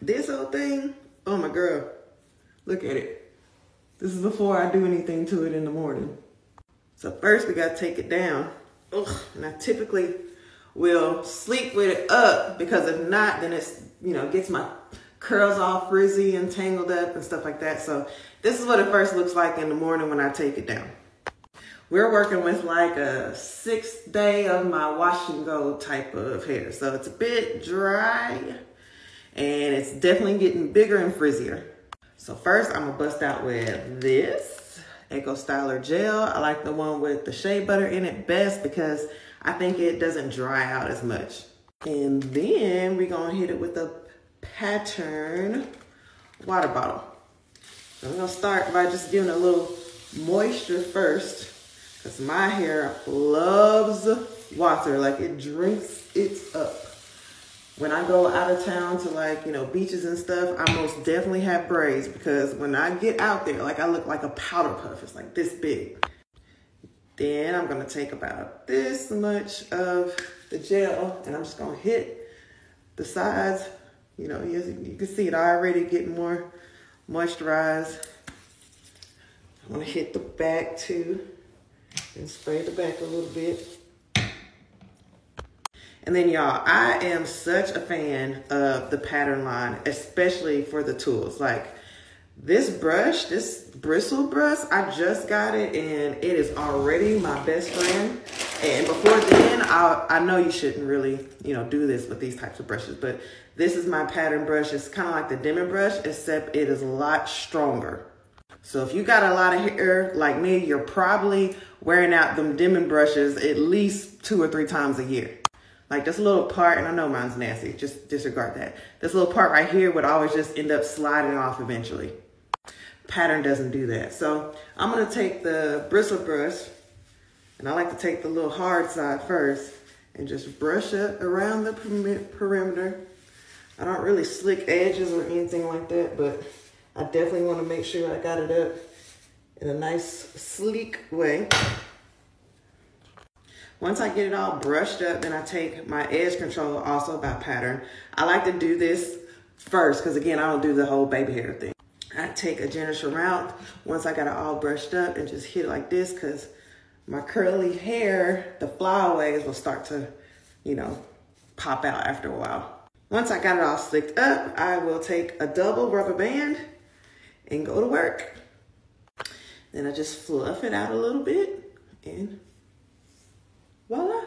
This whole thing, oh my girl, look at it. This is before I do anything to it in the morning. So first we gotta take it down. Ugh, and I typically will sleep with it up because if not, then it's, you know, gets my curls all frizzy and tangled up and stuff like that. So this is what it first looks like in the morning when I take it down. We're working with like a sixth day of my wash and go type of hair. So it's a bit dry and it's definitely getting bigger and frizzier. So first I'm gonna bust out with this Eco Styler Gel. I like the one with the shea butter in it best because I think it doesn't dry out as much. And then we're gonna hit it with a pattern water bottle. So I'm gonna start by just giving a little moisture first because my hair loves water, like it drinks it up. When I go out of town to like, you know, beaches and stuff, I most definitely have braids because when I get out there, like I look like a powder puff. It's like this big. Then I'm gonna take about this much of the gel and I'm just gonna hit the sides. You know, you, you can see it already getting more moisturized. I'm gonna hit the back too and spray the back a little bit. And then y'all, I am such a fan of the pattern line, especially for the tools. Like this brush, this bristle brush, I just got it and it is already my best friend. And before then, I, I know you shouldn't really, you know, do this with these types of brushes, but this is my pattern brush. It's kind of like the Denman brush, except it is a lot stronger. So if you got a lot of hair like me, you're probably wearing out them Denman brushes at least two or three times a year. Like this little part, and I know mine's nasty, just disregard that. This little part right here would always just end up sliding off eventually. Pattern doesn't do that. So I'm gonna take the bristle brush, and I like to take the little hard side first, and just brush it around the perimeter. I don't really slick edges or anything like that, but I definitely wanna make sure I got it up in a nice sleek way. Once I get it all brushed up, then I take my edge control also by pattern. I like to do this first because again, I don't do the whole baby hair thing. I take a generous route once I got it all brushed up and just hit it like this because my curly hair, the flyaways will start to, you know, pop out after a while. Once I got it all slicked up, I will take a double rubber band and go to work. Then I just fluff it out a little bit and voila.